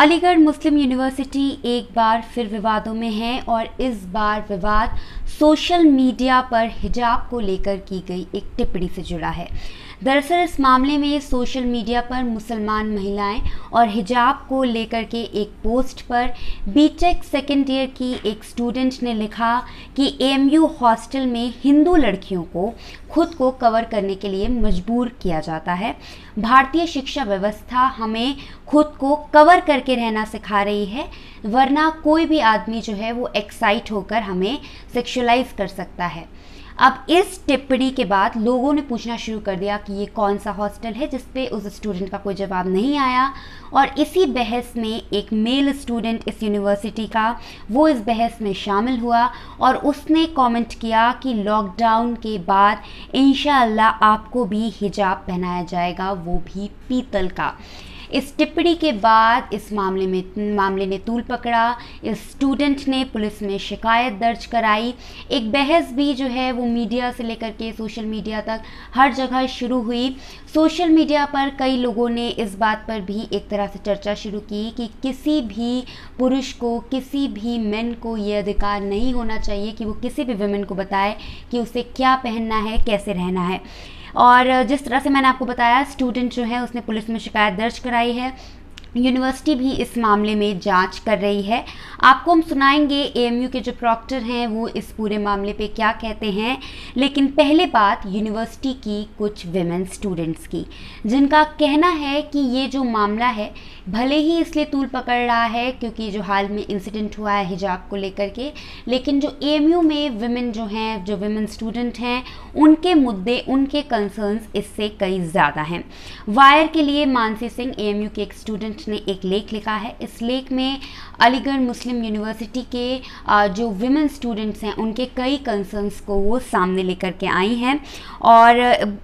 अलीगढ़ मुस्लिम university एक बार फिर विवादों में है और इस बार विवाद सोशल मीडिया पर हिजाब को लेकर की गई एक टिप्पणी से जुड़ा है। दरअसल इस मामले में सोशल मीडिया पर मुसलमान महिलाएँ और हिजाब को लेकर के एक पोस्ट पर बीटेक सेकेंड ईयर की एक स्टूडेंट ने लिखा कि एएमयू हॉस्टल में हिंदू लड़कियों को खुद को कवर करने के लिए मजबूर किया जाता है। भारतीय शिक्षा व्यवस्था हमें खुद को कवर करके रहना सिखा रही है, वरना कोई भी आदमी जो है वो एक्साइट होकर हमें सेक्सुअलाइज कर सकता है। अब इस टिप्पणी के बाद लोगों ने पूछना शुरू कर दिया कि ये कौन सा हॉस्टल है जिस पे उस स्टूडेंट का कोई जवाब नहीं आया। और इसी बहस में एक मेल स्टूडेंट इस यूनिवर्सिटी का, वो इस बहस में शामिल हुआ और उसने कमेंट किया कि लॉकडाउन के बाद इन आपको भी हिजाब पहनाया जाएगा, वो भी पीतल का। इस टिप्पणी के बाद इस मामले में, मामले ने तूल पकड़ा। इस स्टूडेंट ने पुलिस में शिकायत दर्ज कराई। एक बहस भी जो है वो मीडिया से लेकर के सोशल मीडिया तक हर जगह शुरू हुई। सोशल मीडिया पर कई लोगों ने इस बात पर भी एक तरह से चर्चा शुरू की कि किसी भी पुरुष को, किसी भी मेन को ये अधिकार नहीं होना चाहिए कि वो किसी भी वुमेन को बताए कि उसे क्या पहनना है, कैसे रहना है। और जिस तरह से मैंने आपको बताया स्टूडेंट जो है, उसने पुलिस में शिकायत दर्ज कराई है। यूनिवर्सिटी भी इस मामले में जाँच कर रही है। आपको हम सुनाएँगे एएमयू के जो प्रॉक्टर हैं, वो इस पूरे मामले पे क्या कहते हैं। लेकिन पहले बात यूनिवर्सिटी की कुछ वेमेन स्टूडेंट्स की, जिनका कहना है कि ये जो मामला है, भले ही इसलिए तूल पकड़ रहा है क्योंकि जो हाल में इंसिडेंट हुआ है हिजाब को लेकर के, लेकिन जो एएमयू में विमेन जो हैं, जो विमेन स्टूडेंट हैं, उनके मुद्दे, उनके कंसर्न्स इससे कई ज़्यादा हैं। वायर के लिए मानसी सिंह एएमयू के एक स्टूडेंट ने एक लेख लिखा है। इस लेख में अलीगढ़ मुस्लिम यूनिवर्सिटी के जो विमेन स्टूडेंट्स हैं, उनके कई कंसर्न्स को वो सामने लेकर के आई हैं। और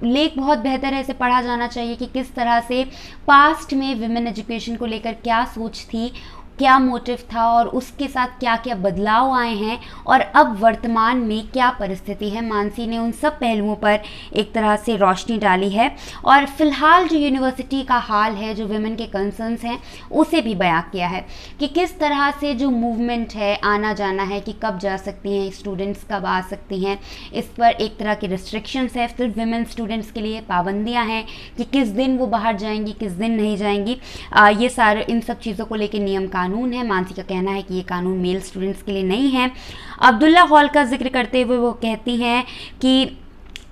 लेख बहुत बेहतर है, इसे पढ़ा जाना चाहिए कि किस तरह से पास्ट में वुमेन एजुकेशन को लेकर क्या सोच थी क्या मोटिव था और उसके साथ क्या क्या बदलाव आए हैं और अब वर्तमान में क्या परिस्थिति है? मानसी ने उन सब पहलुओं पर एक तरह से रोशनी डाली है और फ़िलहाल जो यूनिवर्सिटी का हाल है जो वेमेन के कंसर्न्स हैं उसे भी बयां किया है कि किस तरह से जो मूवमेंट है आना जाना है कि कब जा सकती हैं स्टूडेंट्स कब आ सकती हैं इस पर एक तरह की रिस्ट्रिक्शंस है। सिर्फ़ वुमेन स्टूडेंट्स के लिए पाबंदियाँ हैं कि किस दिन वो बाहर जाएँगी किस दिन नहीं जाएँगी। आ, ये सारे इन सब चीज़ों को लेकर नियम कानून कानून है। मानसी का कहना है कि ये कानून मेल स्टूडेंट्स के लिए नहीं है। अब्दुल्ला हॉल का ज़िक्र करते हुए वो कहती हैं कि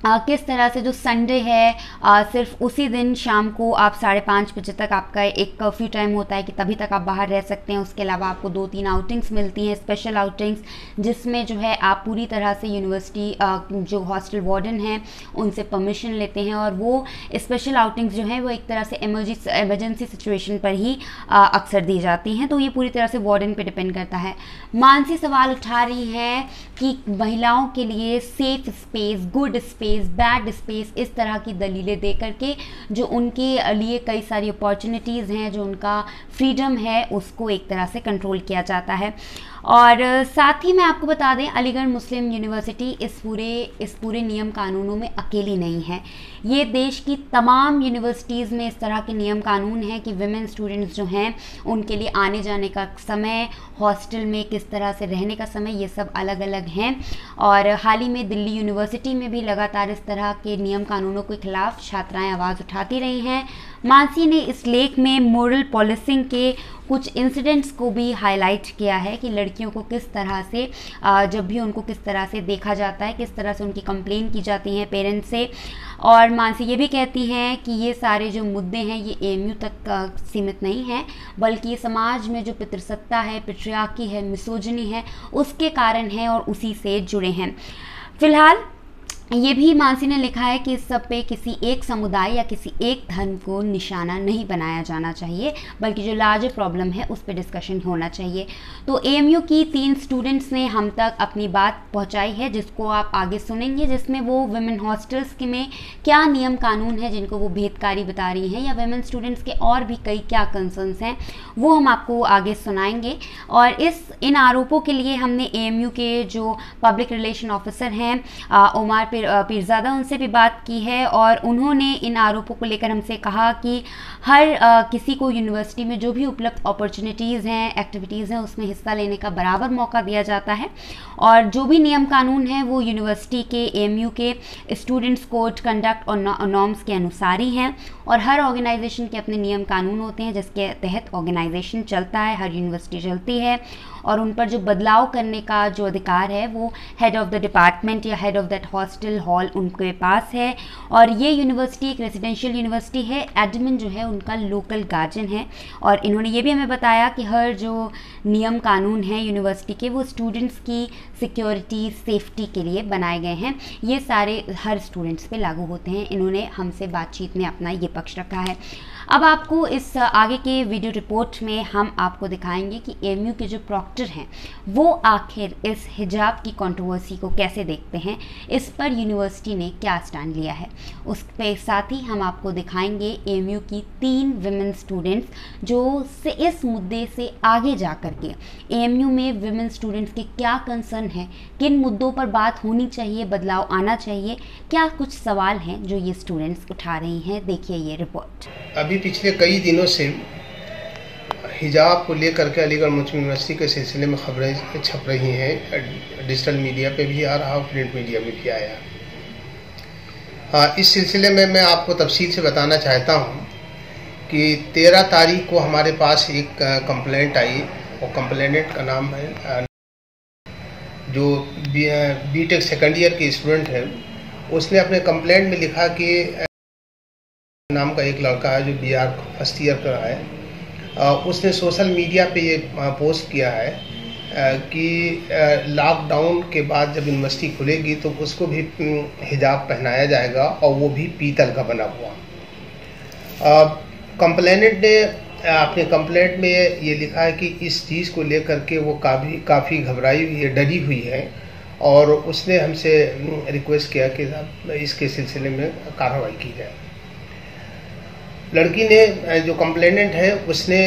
आ, किस तरह से जो संडे है आ, सिर्फ़ उसी दिन शाम को आप साढ़े पाँच बजे तक आपका एक कर्फ्यू टाइम होता है कि तभी तक आप बाहर रह सकते हैं। उसके अलावा आपको दो तीन आउटिंग्स मिलती हैं स्पेशल आउटिंग्स जिसमें जो है आप पूरी तरह से यूनिवर्सिटी जो हॉस्टल वार्डन हैं उनसे परमिशन लेते हैं और वो स्पेशल आउटिंग्स जो हैं वो एक तरह से एमरजेंसी सिचुएशन पर ही अक्सर दी जाती हैं। तो ये पूरी तरह से वार्डन पर डिपेंड करता है। मानसी सवाल उठा रही है कि महिलाओं के लिए safe space good space space bad space इस तरह की दलीलें दे करके जो उनके लिए कई सारी अपॉर्चुनिटीज़ हैं, जो उनका फ्रीडम है, उसको एक तरह से कंट्रोल किया जाता है। और साथ ही मैं आपको बता दें, अलीगढ़ मुस्लिम यूनिवर्सिटी इस पूरे इस पूरे नियम कानूनों में अकेली नहीं है। ये देश की तमाम यूनिवर्सिटीज़ में इस तरह के नियम कानून हैं कि वुमेन स्टूडेंट्स जो हैं, उनके लिए आने जाने का समय हॉस्टल में किस तरह से रहने का समय, ये सब अलग अलग हैं। और हाल ही में दिल्ली यूनिवर्सिटी में भी लगातार इस तरह के नियम कानूनों के खिलाफ छात्राएँ आवाज़ उठाती रही हैं। मानसी ने इस लेख में मोरल पॉलिसिंग के कुछ इंसिडेंट्स को भी हाईलाइट किया है कि लड़कियों को किस तरह से जब भी उनको किस तरह से देखा जाता है, किस तरह से उनकी कंप्लेन की जाती है पेरेंट्स से। और मानसी ये भी कहती हैं कि ये सारे जो मुद्दे हैं, ये एम तक सीमित नहीं हैं, बल्कि ये समाज में जो पितृसत्ता है पिट्रियाकी है मिसोजनी है, उसके कारण है और उसी से जुड़े हैं। फ़िलहाल ये भी मानसी ने लिखा है कि इस सब पे किसी एक समुदाय या किसी एक धर्म को निशाना नहीं बनाया जाना चाहिए, बल्कि जो लार्जर प्रॉब्लम है उस पर डिस्कशन होना चाहिए। तो ए की तीन स्टूडेंट्स ने हम तक अपनी बात पहुंचाई है, जिसको आप आगे सुनेंगे, जिसमें वो वुमेन हॉस्टल्स के में क्या नियम कानून है जिनको वो भेदकारी बता रही हैं, या वुमेन स्टूडेंट्स के और भी कई क्या कंसर्नस हैं, वो हम आपको आगे सुनाएँगे। और इस, इन आरोपों के लिए हमने एएमयू के जो पब्लिक रिलेशन ऑफिसर हैं उमार पीरजादा उनसे भी बात की है और उन्होंने इन आरोपों को लेकर हमसे कहा कि हर आ, किसी को यूनिवर्सिटी में जो भी उपलब्ध अपॉर्चुनिटीज़ हैं एक्टिविटीज़ हैं उसमें हिस्सा लेने का बराबर मौका दिया जाता है। और जो भी नियम कानून हैं वो यूनिवर्सिटी के एम के स्टूडेंट्स कोड कंडक्ट और नॉर्म्स के अनुसार ही हैं और हर ऑर्गेनाइजेशन के अपने नियम कानून होते हैं जिसके तहत ऑर्गेनाइजेशन चलता है हर यूनिवर्सिटी चलती है और उन पर जो बदलाव करने का जो अधिकार है, वो हेड ऑफ़ द डिपार्टमेंट या head of that hostel hall उनके पास है। और ये यूनिवर्सिटी एक रेजिडेंशियल यूनिवर्सिटी है एडमिन जो है उनका लोकल गार्जियन है। और इन्होंने ये भी हमें बताया कि हर जो नियम कानून है यूनिवर्सिटी के, वो स्टूडेंट्स की सिक्योरिटी सेफ्टी के लिए बनाए गए हैं। ये सारे हर स्टूडेंट्स पे लागू होते हैं। इन्होंने हमसे बातचीत में अपना ये पक्ष रखा है। अब आपको इस आगे के वीडियो रिपोर्ट में हम आपको दिखाएँगे कि एम के जो प्रॉक्टर हैं, वो आखिर इस हिजाब की कंट्रोवर्सी को कैसे देखते हैं, इस पर यूनिवर्सिटी ने क्या स्टैंड लिया है। उस पे साथ ही हम आपको दिखाएँगे एम की तीन विमेन स्टूडेंट्स जो से इस मुद्दे से आगे जा कर के एम में विमेन स्टूडेंट्स के क्या कंसर्न हैं, किन मुद्दों पर बात होनी चाहिए, बदलाव आना चाहिए, क्या कुछ सवाल हैं जो ये स्टूडेंट्स उठा रही हैं, देखिए ये रिपोर्ट अभी पिछले कई दिनों से हिजाब को लेकर के अलीगढ़ मुस्लिम यूनिवर्सिटी के सिलसिले में खबरें छप रही हैं। डिजिटल मीडिया पे भी आ रहा और प्रिंट मीडिया में भी आया। हाँ इस सिलसिले में मैं आपको तफसील से बताना चाहता हूँ कि तेरह तारीख को हमारे पास एक कंप्लेंट आई और कंप्लेनेंट का नाम है जो बी टेक सेकेंड ईयर के स्टूडेंट है। उसने अपने कंप्लेंट में लिखा कि नाम का एक लड़का है जो बी आर फ़र्स्ट ईयर का है। उसने सोशल मीडिया पे ये पोस्ट किया है कि लॉकडाउन के बाद जब यूनिवर्सिटी खुलेगी तो उसको भी हिजाब पहनाया जाएगा और वो भी पीतल का बना हुआ। कंप्लेनेंट ने अपने कंप्लेंट में ये लिखा है कि इस चीज़ को लेकर के वो काफ़ी काफ़ी घबराई हुई है, डरी हुई है और उसने हमसे रिक्वेस्ट किया कि इसके सिलसिले में कार्रवाई की जाए। लड़की ने जो कंप्लेनेंट है उसने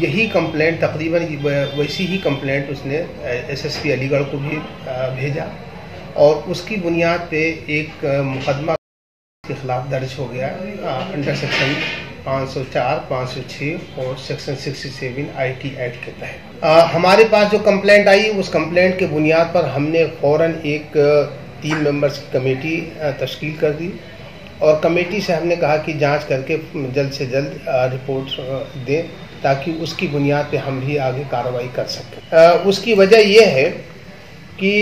यही कंप्लेंट तकरीबन वैसी ही कंप्लेंट उसने एसएसपी अलीगढ़ को भी भेजा और उसकी बुनियाद पे एक मुकदमा के खिलाफ दर्ज हो गया अंडर सेक्शन 504, 506 और सेक्शन 67 आईटी एक्ट के तहत। हमारे पास जो कंप्लेंट आई उस कंप्लेंट के बुनियाद पर हमने फ़ौरन एक तीन मेंबर्स की कमेटी तश्कील कर दी। और कमेटी से हमने कहा कि जाँच करके जल्द से जल्द रिपोर्ट दें ताकि उसकी बुनियाद पे हम भी आगे कार्रवाई कर सकें। उसकी वजह यह है कि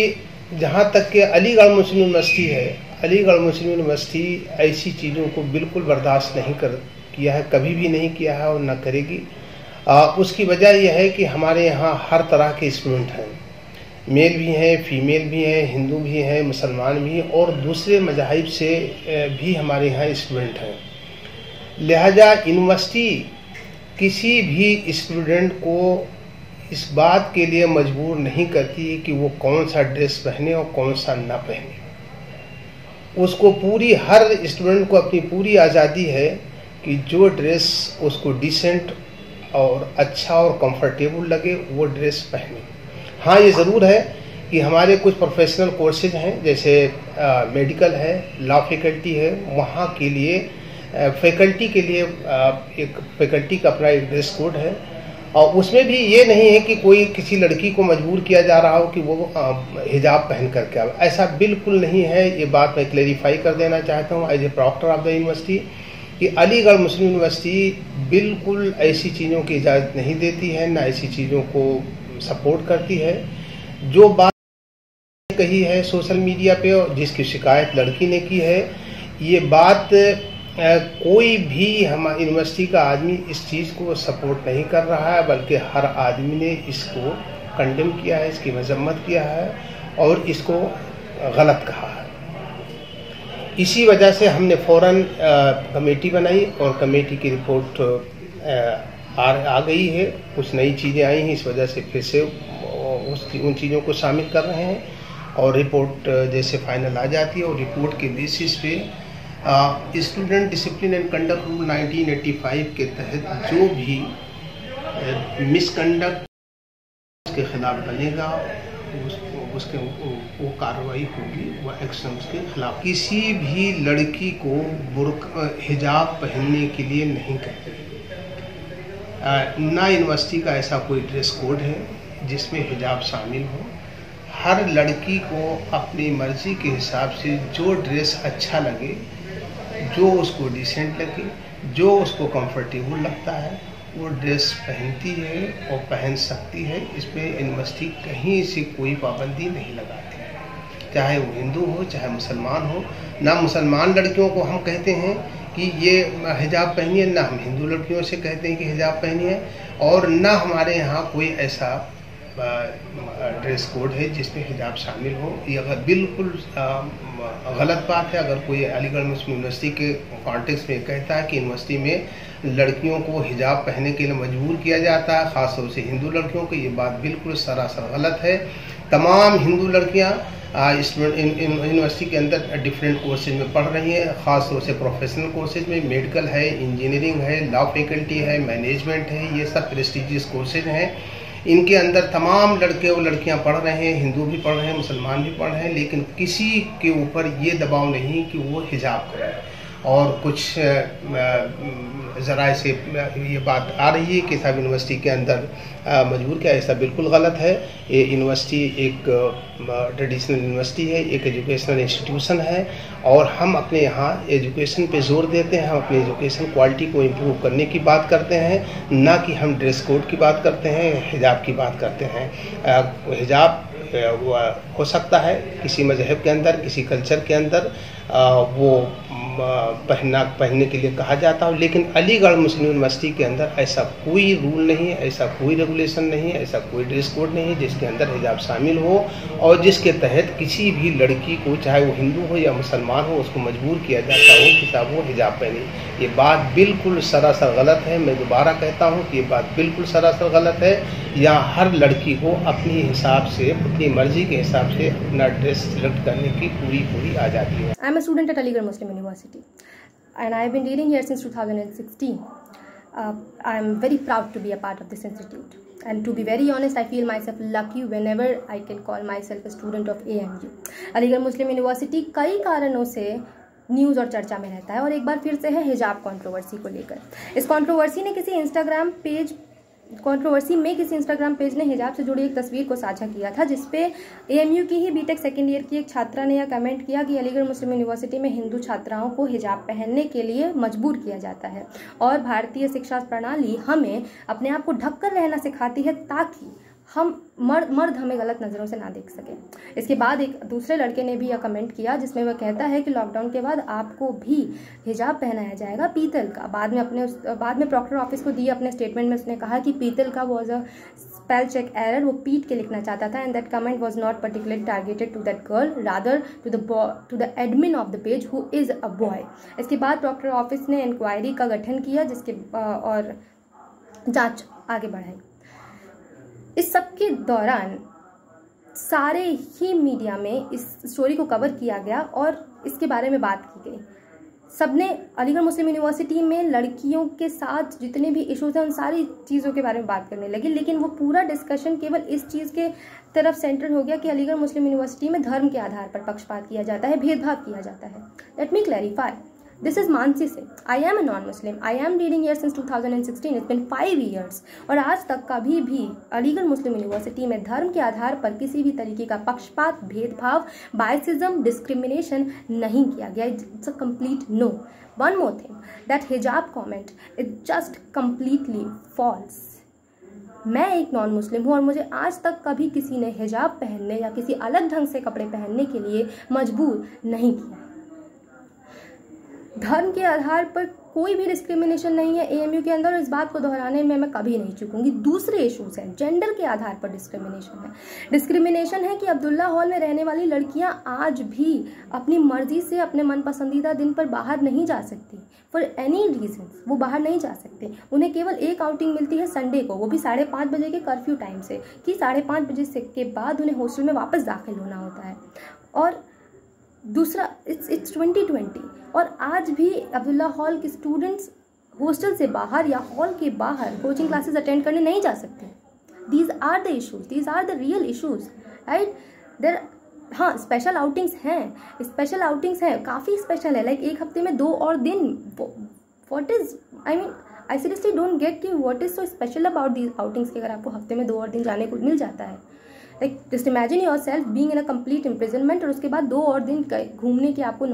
जहाँ तक कि अलीगढ़ मुस्लिम यूनिवर्सिटी है अलीगढ़ मुस्लिम यूनिवर्सिटी ऐसी चीज़ों को बिल्कुल बर्दाश्त नहीं कर किया है कभी भी नहीं किया है और न करेगी। आ, उसकी वजह यह है कि हमारे यहाँ हर तरह के स्टूडेंट हैं। मेल भी हैं, फीमेल भी हैं, हिंदू भी हैं, मुसलमान भी हैं और दूसरे मजाहिब से भी हमारे यहाँ स्टूडेंट हैं। लिहाजा यूनिवर्सिटी किसी भी स्टूडेंट को इस बात के लिए मजबूर नहीं करती कि वो कौन सा ड्रेस पहने और कौन सा ना पहने। उसको पूरी, हर स्टूडेंट को अपनी पूरी आज़ादी है कि जो ड्रेस उसको डिसेंट और अच्छा और कंफर्टेबल लगे, वो ड्रेस पहने। हाँ ये ज़रूर है कि हमारे कुछ प्रोफेशनल कोर्सेज हैं जैसे आ, मेडिकल है लॉ फैकल्टी है वहाँ के लिए फैकल्टी के लिए आ, एक फैकल्टी का अपना एक ड्रेस कोड है। और उसमें भी ये नहीं है कि कोई किसी लड़की को मजबूर किया जा रहा हो कि वो हिजाब पहन करके आए ऐसा बिल्कुल नहीं है। ये बात मैं क्लेरिफाई कर देना चाहता हूँ as a proctor of the university कि अलीगढ़ मुस्लिम यूनिवर्सिटी बिल्कुल ऐसी चीज़ों की इजाज़त नहीं देती है ना ऐसी चीज़ों को सपोर्ट करती है। जो बात कही है सोशल मीडिया पे और जिसकी शिकायत लड़की ने की है, ये बात कोई भी हम यूनिवर्सिटी का आदमी इस चीज़ को सपोर्ट नहीं कर रहा है, बल्कि हर आदमी ने इसको कंडेम किया है, इसकी मजम्मत किया है और इसको गलत कहा है। इसी वजह से हमने फ़ौरन कमेटी बनाई और कमेटी की रिपोर्ट आ, आ गई है कुछ नई चीज़ें आई हैं इस वजह से फिर से उस उन चीज़ों को शामिल कर रहे हैं। और रिपोर्ट जैसे फाइनल आ जाती है और रिपोर्ट के बेसिस पे student discipline and conduct rule 1985 के तहत जो भी मिसकंडक्ट के खिलाफ बनेगा उस, उसके वो कार्रवाई होगी वो एक्शन उसके खिलाफ। किसी भी लड़की को बुरक हिजाब पहनने के लिए नहीं कहते। ना यूनिवर्सिटी का ऐसा कोई ड्रेस कोड है जिसमें हिजाब शामिल हो। हर लड़की को अपनी मर्ज़ी के हिसाब से जो ड्रेस अच्छा लगे, जो उसको डिसेंट लगे, जो उसको कंफर्टेबल लगता है, वो ड्रेस पहनती है और पहन सकती है। इसमें यूनिवर्सिटी कहीं से कोई पाबंदी नहीं लगा है चाहे वो हिंदू हो, चाहे मुसलमान हो, ना मुसलमान लड़कियों को हम कहते हैं कि ये हिजाब पहनिए, ना हम हिंदू लड़कियों से कहते हैं कि हिजाब पहनिए, और ना हमारे यहाँ कोई ऐसा ड्रेस कोड है जिसमें हिजाब शामिल हो। ये अगर बिल्कुल गलत बात है। अगर कोई अलीगढ़ मुस्लिम यूनिवर्सिटी के कॉन्टेक्स्ट में कहता है कि यूनिवर्सिटी में लड़कियों को हिजाब पहनने के लिए मजबूर किया जाता है, ख़ासतौर से हिंदू लड़कियों को, ये बात बिल्कुल सरासर गलत है। तमाम हिंदू लड़कियाँ यूनिवर्सिटी के अंदर डिफरेंट कोर्सेज में पढ़ रही हैं, ख़ास तौर से प्रोफेशनल कोर्सेज में मेडिकल है इंजीनियरिंग है लॉ फैकल्टी है मैनेजमेंट है, ये सब प्रेस्टिजियस कोर्सेज हैं। इनके अंदर तमाम लड़के और लड़कियाँ पढ़ रहे हैं, हिंदू भी पढ़ रहे हैं, मुसलमान भी पढ़ रहे हैं, लेकिन किसी के ऊपर ये दबाव नहीं कि वो हिजाब करें। और कुछ ज़रा से ये बात आ रही है कि साहब यूनिवर्सिटी के अंदर मजबूर क्या ऐसा बिल्कुल गलत है। ये यूनिवर्सिटी एक ट्रेडिशनल यूनिवर्सिटी है, एक एजुकेशनल इंस्टीट्यूशन है और हम अपने यहाँ एजुकेशन पे ज़ोर देते हैं, हम अपनी एजुकेशन क्वालिटी को इम्प्रूव करने की बात करते हैं, ना कि हम ड्रेस कोड की बात करते हैं, हिजाब की बात करते हैं। हिजाब हो सकता है, किसी मज़हब के अंदर, किसी कल्चर के अंदर वो पहनना पहनने के लिए कहा जाता हो, लेकिन अलीगढ़ मुस्लिम यूनिवर्सिटी के अंदर ऐसा कोई रूल नहीं है, ऐसा कोई रेगुलेशन नहीं है, ऐसा कोई ड्रेस कोड नहीं है, जिसके अंदर हिजाब शामिल हो, और जिसके तहत किसी भी लड़की को, चाहे वो हिंदू हो या मुसलमान हो, उसको मजबूर किया जाता हो कि साहब वो हिजाब पहने। ये बात बिल्कुल सरासर गलत है, मैं दोबारा कहता हूँ कि ये बात बिल्कुल सरासर गलत है। यहाँ हर लड़की को अपने हिसाब से अपनी मर्ज़ी के हिसाब से अपना ड्रेस सिलेक्ट करने की पूरी पूरी आज़ादी है I am student at Aligarh Muslim university I have been reading here since 2016. Uh, I am very proud to be a part. And to be very honest, I feel myself lucky whenever I can call myself a student of AMU. Aligarh Muslim university कई कारणों से news और चर्चा में रहता है और एक बार फिर से है हिजाब कंट्रोवर्सी को लेकर इस कंट्रोवर्सी ने किसी इंस्टाग्राम पेज कंट्रोवर्सी में किसी इंस्टाग्राम पेज ने हिजाब से जुड़ी एक तस्वीर को साझा किया था, जिसपे एएमयू की ही बीटेक सेकेंड ईयर की एक छात्रा ने यह कमेंट किया कि अलीगढ़ मुस्लिम यूनिवर्सिटी में हिंदू छात्राओं को हिजाब पहनने के लिए मजबूर किया जाता है और भारतीय शिक्षा प्रणाली हमें अपने आप को ढककर रहना सिखाती है ताकि हम मर्द मर्द हमें गलत नज़रों से ना देख सके। इसके बाद एक दूसरे लड़के ने भी यह कमेंट किया, जिसमें वह कहता है कि लॉकडाउन के बाद आपको भी हिजाब पहनाया जाएगा पीतल का। बाद में अपने उस, बाद में प्रॉक्टर ऑफ़िस को दिए अपने स्टेटमेंट में उसने कहा कि पीतल का was a spell check error वो पीट के लिखना चाहता था and that comment was not particularly targeted to that girl rather to the to the admin of the page who is a boy इसके बाद प्रॉक्टर ऑफ़िस ने इंक्वायरी का गठन किया, जिसके और जाँच आगे बढ़ाई। इस सब के दौरान सारे ही मीडिया में इस स्टोरी को कवर किया गया और इसके बारे में बात की गई। सबने अलीगढ़ मुस्लिम यूनिवर्सिटी में लड़कियों के साथ जितने भी इश्यूज़ हैं, उन सारी चीज़ों के बारे में बात करने लगी, लेकिन वो पूरा डिस्कशन केवल इस चीज़ के तरफ़ सेंटर हो गया कि अलीगढ़ मुस्लिम यूनिवर्सिटी में धर्म के आधार पर पक्षपात किया जाता है, भेदभाव किया जाता है। Let me clarify say I am a non Muslim I am reading year since 2016 it's been five years और आज तक कभी भी अलीगढ़ मुस्लिम यूनिवर्सिटी में धर्म के आधार पर किसी भी तरीके का पक्षपात, भेदभाव बायसिज्म डिस्क्रिमिनेशन नहीं किया गया। It's a complete no one more thing that hijab comment is just completely false मैं एक नॉन मुस्लिम हूँ और मुझे आज तक कभी किसी ने हिजाब पहनने या किसी अलग ढंग से कपड़े पहनने के लिए मजबूर नहीं किया। धर्म के आधार पर कोई भी डिस्क्रिमिनेशन नहीं है एएमयू के अंदर, और इस बात को दोहराने में मैं कभी नहीं चुकूँगी। दूसरे इश्यूज़ हैं जेंडर के आधार पर डिस्क्रिमिनेशन है। डिस्क्रिमिनेशन है कि अब्दुल्ला हॉल में रहने वाली लड़कियाँ आज भी अपनी मर्ज़ी से अपने मन पसंदीदा दिन पर बाहर नहीं जा सकती। फॉर एनी रीजन वो बाहर नहीं जा सकते। उन्हें केवल एक आउटिंग मिलती है संडे को, वो भी साढ़े पाँच बजे के कर्फ्यू टाइम से, कि साढ़े पाँच बजे से के बाद उन्हें हॉस्टल में वापस दाखिल होना होता है। और दूसरा इट्स इट्स ट्वेंटी ट्वेंटी और आज भी अब्दुल्ला हॉल के स्टूडेंट्स हॉस्टल से बाहर या हॉल के बाहर कोचिंग क्लासेस अटेंड करने नहीं जा सकते. These are the issues these are the real issues right there हाँ स्पेशल आउटिंग्स हैं. स्पेशल आउटिंग्स हैं. काफ़ी स्पेशल है. लाइक एक हफ़्ते में दो और दिन. What is I mean I seriously don't get कि what is so special about these outings कि अगर आपको हफ़्ते में दो और दिन जाने को मिल जाता है. Like just imagine yourself being in a complete imprisonment और उसके बाद दो और दिन घूमने की आपको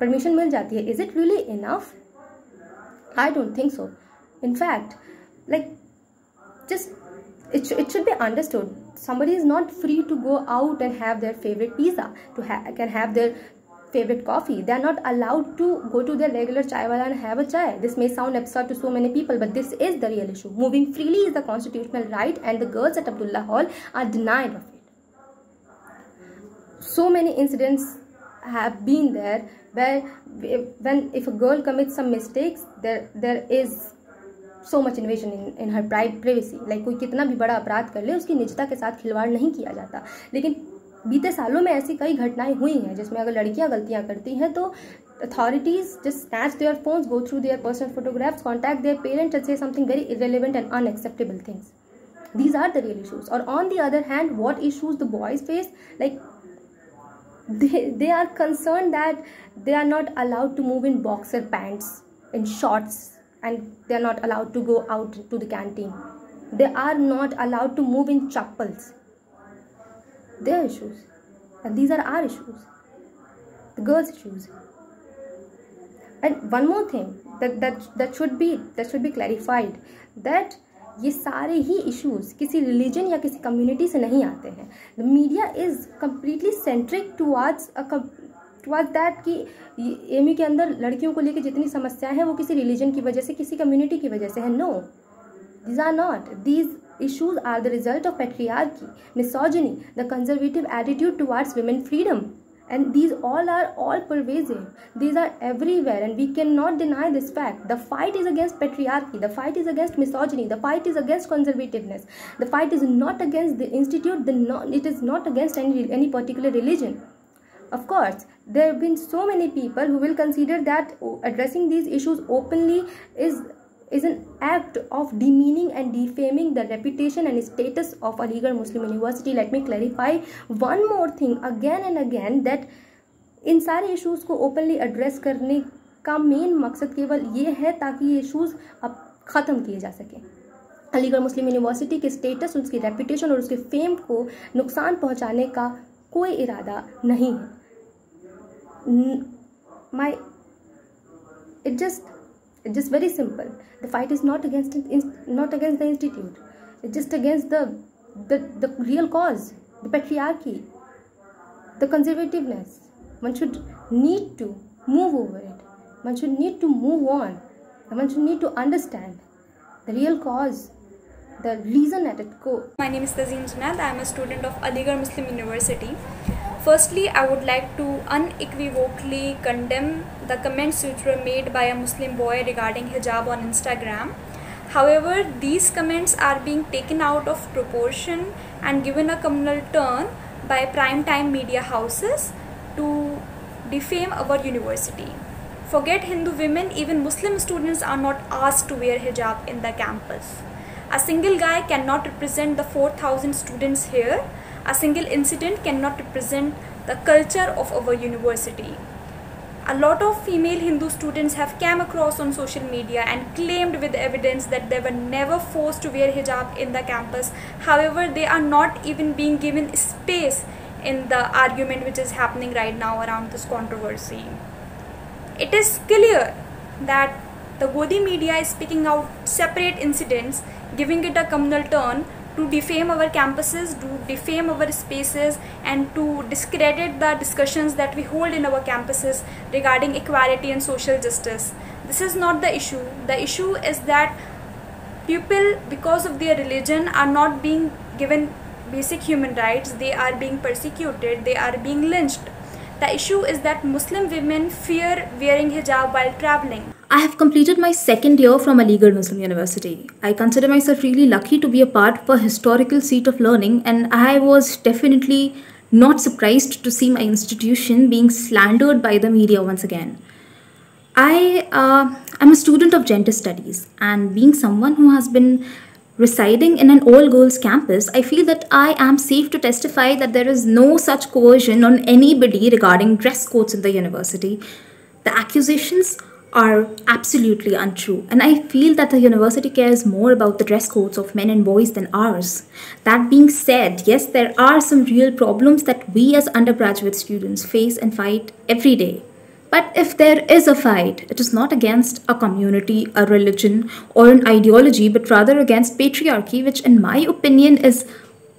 परमिशन मिल जाती है। Is it really enough I don't think so in fact like just it it should be understood. Somebody is not free to go out and have their favorite pizza, to ha- can have their favorite coffee. They are not allowed to go to their regular chai wala and have a chai. This may sound absurd to so many people, but this is the real issue. Moving freely is the constitutional right, and the girls at Abdullah Hall are denied of it. So many incidents have been there where when if a girl commits some mistakes, there there is so much invasion in in her privacy like कोई कितना भी बड़ा अपराध कर ले उसकी निजता के साथ खिलवाड़ नहीं किया जाता लेकिन बीते सालों में ऐसी कई घटनाएँ हुई हैं जिसमें अगर लड़कियाँ गलतियाँ करती हैं तो authorities just snatch their phones go through their personal photographs contact their parents and say something very irrelevant and unacceptable things these are the real issues और on the other hand what issues the boys face like they are concern that they are not allowed to move in boxer pants in shorts and they are not allowed to go out to the canteen they are not allowed to move in chappals their issues. And these are our issues. The girls issues. And one more thing that that that should be, that should be clarified, that ये सारे ही issues किसी religion या किसी community से नहीं आते हैं। The media is completely centric towards towards that कि एमी के अंदर लड़कियों को लेकर जितनी समस्याएँ हैं वो किसी रिलीजन की वजह से, किसी कम्युनिटी की वजह से है। No these are not these issues are the result of patriarchy, misogyny, the conservative attitude towards women freedom. And these all are all pervasive. These are everywhere, and we cannot deny this fact. The fight is against patriarchy, the fight is against misogyny, the fight is against conservativeness. The fight is not against the institute, the it is not against any, any particular religion. Of course, there have been so many people who will consider that oh, addressing these issues openly is is an act of demeaning and defaming the reputation and status of Aligarh Muslim University. Let me clarify one more thing again and again that इन सारे issues को openly address करने का main मकसद केवल ये है ताकि ये इश्यूज़ अब ख़त्म किए जा सकें अलीगढ़ मुस्लिम यूनिवर्सिटी के स्टेटस उसकी रेपुटेशन और उसके फेम को नुकसान पहुँचाने का कोई इरादा नहीं है my it just It's just very simple. The fight is not against not against the institute. It's just against the the, the real cause, the patriarchy, the conservativeness. One should need to move over it. One should need to move on. And one should need to understand the real cause, the reason at its core. My name is Tazim Sunad. I am a student of Aligarh Muslim University. Firstly, I would like to unequivocally condemn the comments which were made by a Muslim boy regarding hijab on Instagram. However, these comments are being taken out of proportion and given a communal turn by prime-time media houses to defame our university. Forget Hindu women, even Muslim students are not asked to wear hijab in the campus. A single guy cannot represent the 4000 students here a single incident cannot represent the culture of our university. A lot of female Hindu students have come across on social media and claimed with evidence that they were never forced to wear hijab in the campus. However, they are not even being given space in the argument which is happening right now around this controversy. It is clear that the Godi media is picking out separate incidents, giving it a communal turn to defame our campuses, to defame our spaces, and to discredit the discussions that we hold in our campuses regarding equality and social justice. This is not the issue. The issue is that people, because of their religion, are not being given basic human rights, they are being persecuted, they are being lynched. The issue is that Muslim women fear wearing hijab while traveling. I have completed my second year from Aligarh Muslim University. I consider myself really lucky to be a part of a historical seat of learning, and I was definitely not surprised to see my institution being slandered by the media once again. I uh, am a student of gender studies, and being someone who has been residing in an all girls campus, I feel that I am safe to testify that there is no such coercion on anybody regarding dress codes in the university. The accusations are absolutely untrue, and I feel that the university cares more about the dress codes of men and boys than ours. That being said, yes, there are some real problems that we as undergraduate students face and fight every day. But if there is a fight, it is not against a community, a religion, or an ideology, but rather against patriarchy, which, in my opinion, is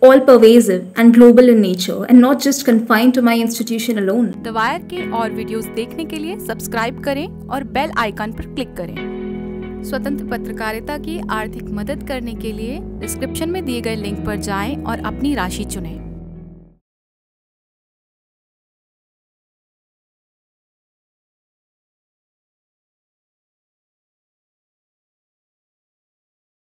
all pervasive and global in nature and not just confined to my institution alone. The Wire के और videos देखने के लिए subscribe करें और bell icon पर click करें स्वतंत्र पत्रकारिता की आर्थिक मदद करने के लिए डिस्क्रिप्शन में दिए गए लिंक पर जाएँ और अपनी राशि चुनें